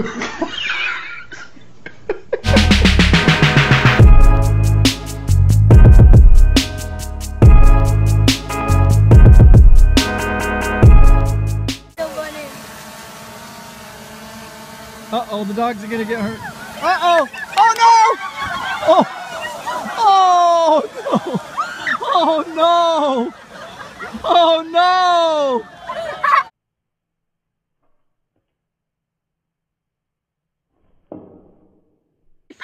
Uh oh, the dogs are gonna get hurt. Uh oh! Oh no! Oh! Oh no! Oh no! Oh no!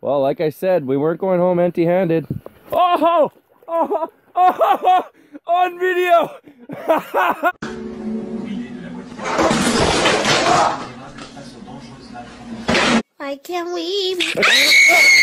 Well, like I said, we weren't going home empty handed. Oh! Oh! Oh! On video! Why can't we be